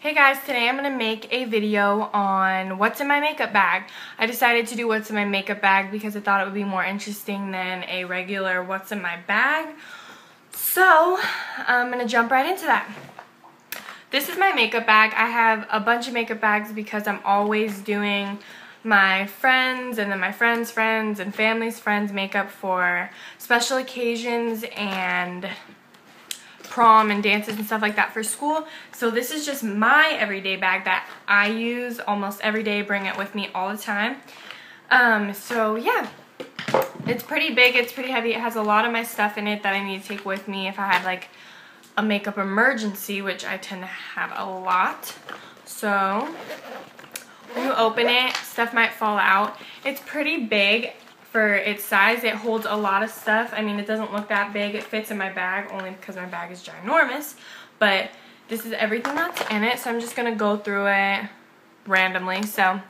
Hey guys, today I'm going to make a video on what's in my makeup bag. I decided to do what's in my makeup bag because I thought it would be more interesting than a regular what's in my bag. So, I'm going to jump right into that. This is my makeup bag. I have a bunch of makeup bags because I'm always doing my friends and then my friends' friends and family's friends makeup for special occasions and prom and dances and stuff like that for school. So this is just my everyday bag that I use almost every day, bring it with me all the time. Um, so yeah, it's pretty big, it's pretty heavy. It has a lot of my stuff in it that I need to take with me if I have like a makeup emergency, which I tend to have a lot. So when you open it, stuff might fall out. It's pretty big for its size. It holds a lot of stuff. I mean, it doesn't look that big. It fits in my bag only because my bag is ginormous. But this is everything that's in it. So I'm just going to go through it randomly. So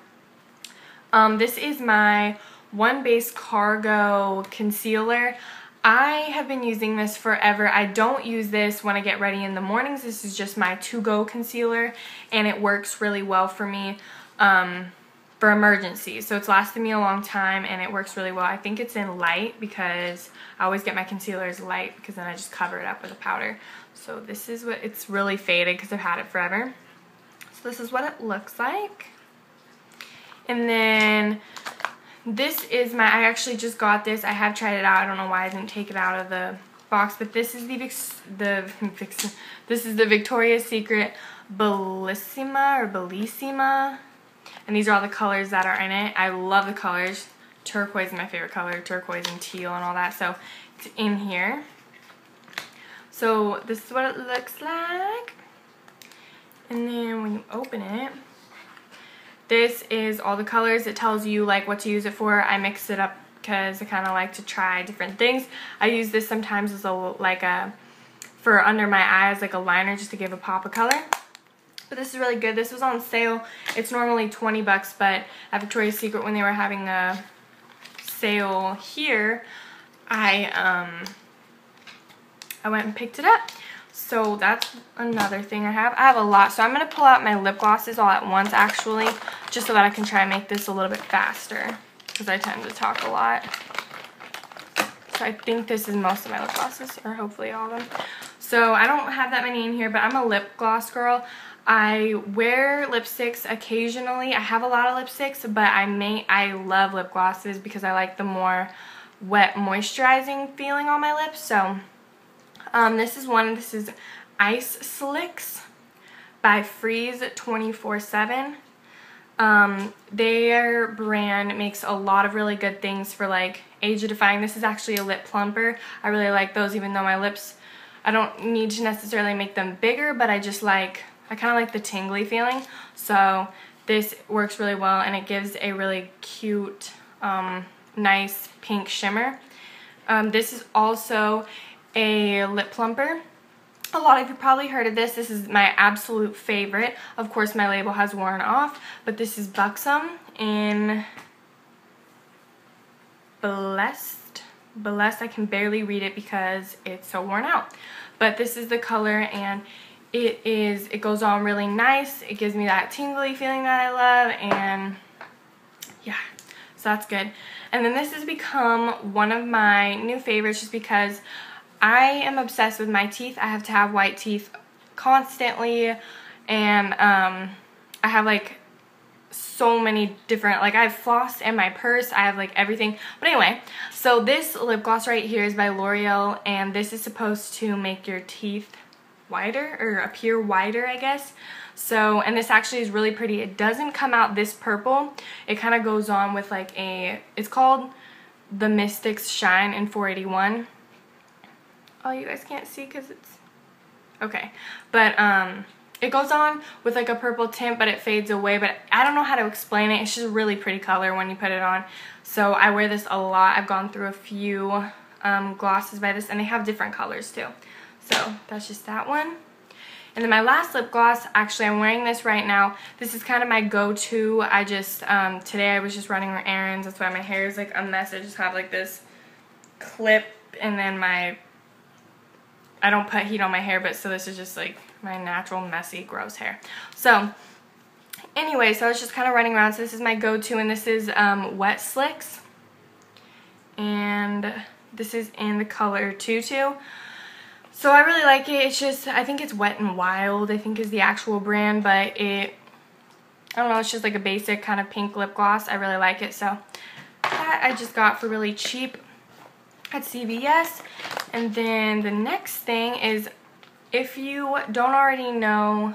um, this is my One Base Cargo Concealer. I have been using this forever. I don't use this when I get ready in the mornings. This is just my to-go concealer and it works really well for me. Um, for emergencies. So it's lasted me a long time and it works really well. I think it's in light because I always get my concealers light because then I just cover it up with a powder. So this is what, it's really faded because I've had it forever. So this is what it looks like. And then this is my, I actually just got this. I have tried it out. I don't know why I didn't take it out of the box, but this is the, the this is the Victoria's Secret Bellissima or Bellissima and these are all the colors that are in it. I love the colors. Turquoise is my favorite color, turquoise and teal and all that. So it's in here. So this is what it looks like. And then when you open it, this is all the colors. It tells you like what to use it for. I mix it up because I kind of like to try different things. I use this sometimes as a like a for under my eyes like a liner just to give a pop of color. But this is really good. This was on sale. It's normally 20 bucks, but at Victoria's Secret when they were having a sale here, I um I went and picked it up. So that's another thing I have. I have a lot. So I'm going to pull out my lip glosses all at once actually, just so that I can try and make this a little bit faster because I tend to talk a lot. So I think this is most of my lip glosses, or hopefully all of them. So I don't have that many in here, but I'm a lip gloss girl. I wear lipsticks occasionally. I have a lot of lipsticks, but I may I love lip glosses because I like the more wet moisturizing feeling on my lips. So um, this is one. This is Ice Slicks by Freeze 24/7. Um, their brand makes a lot of really good things for like age defying. This is actually a lip plumper. I really like those even though my lips, I don't need to necessarily make them bigger, but I just like I kind of like the tingly feeling. So this works really well and it gives a really cute, um, nice pink shimmer. Um, this is also a lip plumper. A lot of you probably heard of this. This is my absolute favorite. Of course, my label has worn off, but this is Buxom in Blessed. Blessed, I can barely read it because it's so worn out. But this is the color and it is, it goes on really nice. It gives me that tingly feeling that I love and yeah, so that's good. And then this has become one of my new favorites just because I am obsessed with my teeth. I have to have white teeth constantly and um, I have like so many different, like I have floss in my purse, I have like everything. But anyway, so this lip gloss right here is by L'Oreal and this is supposed to make your teeth wider or appear wider I guess. So and this actually is really pretty. It doesn't come out this purple. It kind of goes on with like a it's called the Mystics Shine in 481 oh you guys can't see because it's okay. But um it goes on with like a purple tint but it fades away. But I don't know how to explain it. It's just a really pretty color when you put it on. So I wear this a lot. I've gone through a few um, glosses by this and they have different colors too so that's just that one. And then my last lip gloss, actually I'm wearing this right now. This is kind of my go-to. I just, um, today I was just running errands. That's why my hair is like a mess. I just have like this clip and then my I don't put heat on my hair, but so this is just like my natural, messy, gross hair. So anyway, so I was just kind of running around. So this is my go-to, and this is um, Wet Slicks. And this is in the color Tutu. So I really like it. It's just, I think it's Wet and Wild, I think is the actual brand, but it, I don't know, it's just like a basic kind of pink lip gloss. I really like it, so that I just got for really cheap at CVS. And then the next thing is, if you don't already know,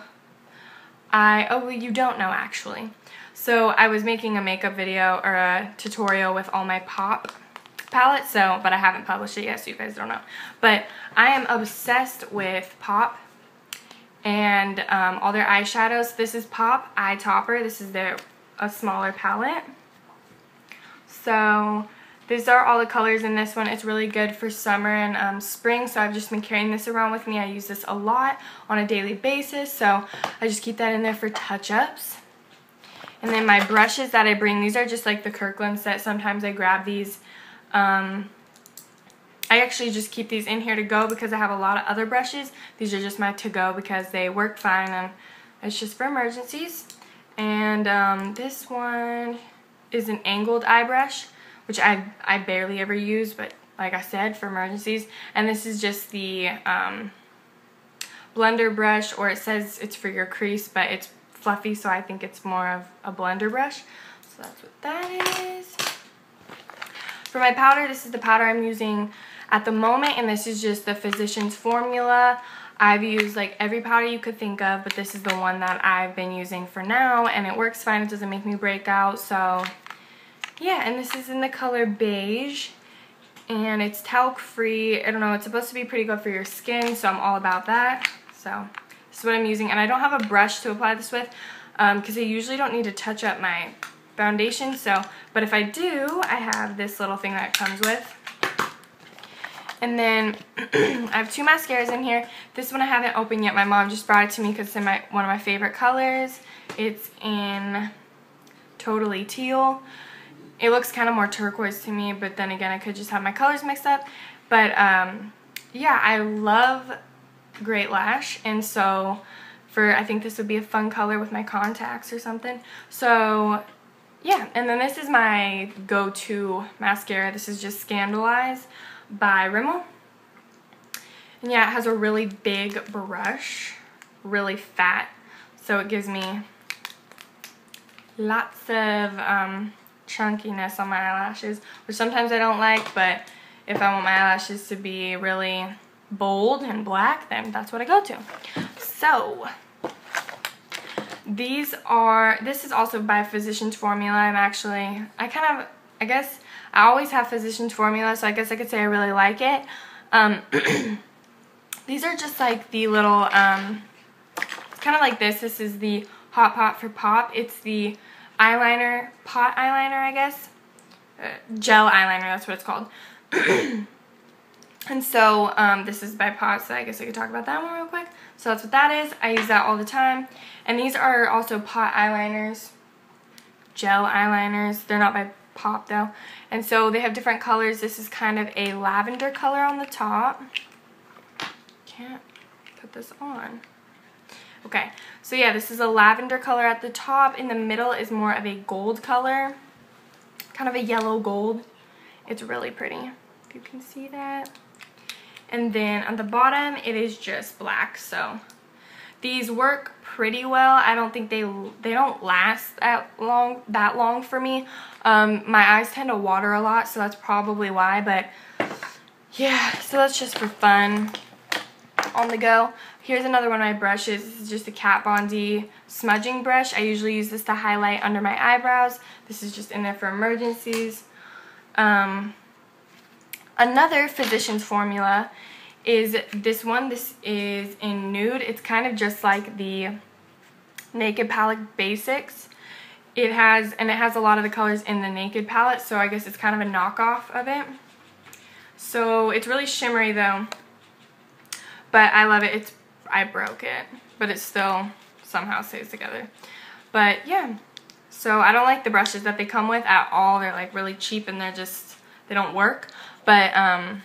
I, oh, you don't know actually. So I was making a makeup video or a tutorial with all my pop palette, so, but I haven't published it yet, so you guys don't know. But I am obsessed with Pop and um, all their eyeshadows. This is Pop Eye Topper. This is their a smaller palette. So these are all the colors in this one. It's really good for summer and um, spring, so I've just been carrying this around with me. I use this a lot on a daily basis, so I just keep that in there for touch-ups. And then my brushes that I bring, these are just like the Kirkland set. Sometimes I grab these um, I actually just keep these in here to go because I have a lot of other brushes. These are just my to go because they work fine and it's just for emergencies. And um, this one is an angled eye brush, which I, I barely ever use, but like I said, for emergencies. And this is just the um, blender brush, or it says it's for your crease, but it's fluffy, so I think it's more of a blender brush. So that's what that is. For my powder, this is the powder I'm using at the moment, and this is just the Physicians Formula. I've used like every powder you could think of, but this is the one that I've been using for now, and it works fine. It doesn't make me break out, so yeah, and this is in the color beige, and it's talc free. I don't know, it's supposed to be pretty good for your skin, so I'm all about that. So this is what I'm using, and I don't have a brush to apply this with because um, I usually don't need to touch up my foundation. So, but if I do, I have this little thing that comes with. And then I have two mascaras in here. This one I haven't opened yet. My mom just brought it to me because it's in my one of my favorite colors. It's in Totally Teal. It looks kind of more turquoise to me, but then again, I could just have my colors mixed up. But um, yeah, I love Great Lash, and so for I think this would be a fun color with my contacts or something. So yeah, and then this is my go-to mascara. This is just Scandaleyes by Rimmel. And yeah, it has a really big brush, really fat, so it gives me lots of um, chunkiness on my eyelashes, which sometimes I don't like, but if I want my eyelashes to be really bold and black, then that's what I go to. So, these are, this is also by Physicians Formula. I'm actually, I kind of, I guess, I always have Physicians Formula, so I guess I could say I really like it. Um, these are just like the little, um, kind of like this. This is the Hot Pot for Pop. It's the eyeliner, pot eyeliner, I guess. Uh, gel eyeliner, that's what it's called. and so, um, this is by Pop, so I guess I could talk about that one real quick. So that's what that is. I use that all the time. And these are also pot eyeliners, gel eyeliners. They're not by Pop though. And so they have different colors. This is kind of a lavender color on the top. Can't put this on. Okay, so yeah, this is a lavender color at the top. In the middle is more of a gold color, kind of a yellow gold. It's really pretty, if you can see that. And then on the bottom, it is just black. So these work pretty well. I don't think they they don't last that long that long for me. Um, my eyes tend to water a lot, so that's probably why. But yeah, so that's just for fun on the go. Here's another one of my brushes. This is just a Kat Von D smudging brush. I usually use this to highlight under my eyebrows. This is just in there for emergencies. Um, Another Physicians Formula is this one. This is in nude. It's kind of just like the Naked Palette Basics. It has, and it has a lot of the colors in the Naked palette, so I guess it's kind of a knockoff of it. So it's really shimmery though, but I love it. It's, I broke it, but it still somehow stays together. But yeah, so I don't like the brushes that they come with at all. They're like really cheap and they're just, they don't work. But, um,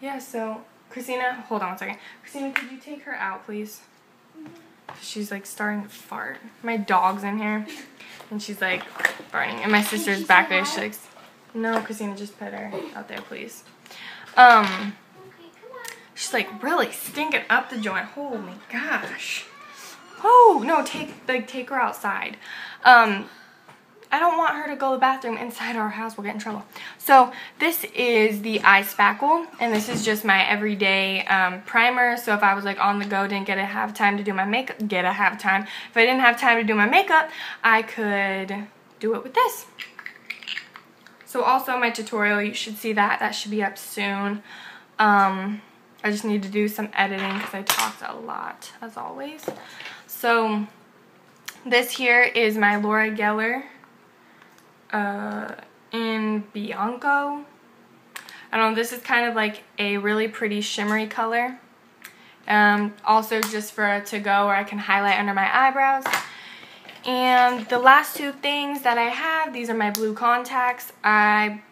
yeah, so Christina, hold on one second. Christina, could you take her out, please? She's like starting to fart. My dog's in here, and she's like farting. And my sister's back there. She's like, no, Christina, just put her out there, please. Um, she's like really stinking up the joint. Holy gosh. Oh no, take like take her outside. Um, I don't want her to go to the bathroom inside our house. We'll get in trouble. So this is the eye spackle, and this is just my everyday um, primer. So if I was like on the go, didn't get to have time to do my makeup, get to have time. If I didn't have time to do my makeup, I could do it with this. So also my tutorial, you should see that. That should be up soon. Um, I just need to do some editing because I talked a lot, as always. So this here is my Laura Geller uh, in Bianco. I don't know, this is kind of like a really pretty shimmery color. Um, also just for to go where I can highlight under my eyebrows. And the last two things that I have, these are my blue contacts. I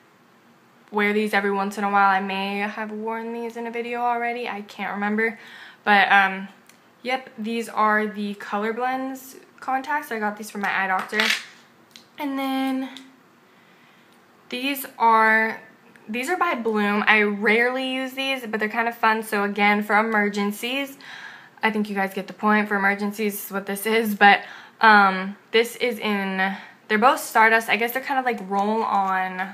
wear these every once in a while. I may have worn these in a video already. I can't remember. But, um, yep, these are the Color Blends contacts. I got these from my eye doctor. And then these are these are by Bloom. I rarely use these, but they're kind of fun. So again, for emergencies, I think you guys get the point. For emergencies, what this is. But um, this is in, they're both Stardust. I guess they're kind of like roll-on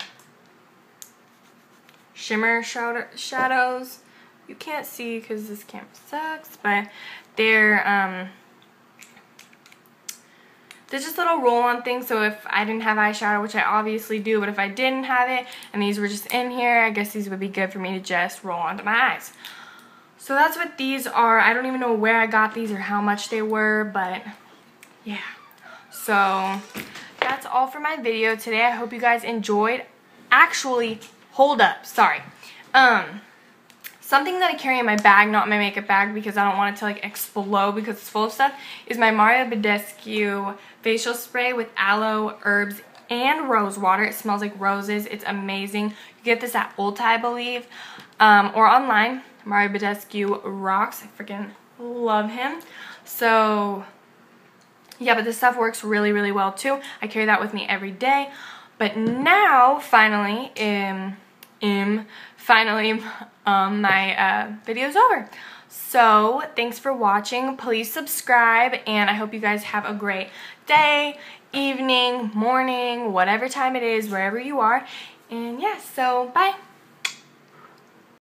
shimmer shadows. You can't see because this camera sucks, but they're, um, they're just little roll-on things, so if I didn't have eyeshadow, which I obviously do, but if I didn't have it, and these were just in here, I guess these would be good for me to just roll onto my eyes. So that's what these are. I don't even know where I got these or how much they were, but yeah. So that's all for my video today. I hope you guys enjoyed. Actually, hold up, sorry. Um, Something that I carry in my bag, not my makeup bag because I don't want it to like explode because it's full of stuff, is my Mario Badescu facial spray with aloe, herbs, and rose water. It smells like roses. It's amazing. You get this at Ulta, I believe, um, or online. Mario Badescu rocks. I freaking love him. So, yeah, but this stuff works really, really well too. I carry that with me every day. But now, finally, um, um, finally, um, my uh, video is over. So, thanks for watching. Please subscribe, and I hope you guys have a great day, evening, morning, whatever time it is, wherever you are. And yeah, so bye.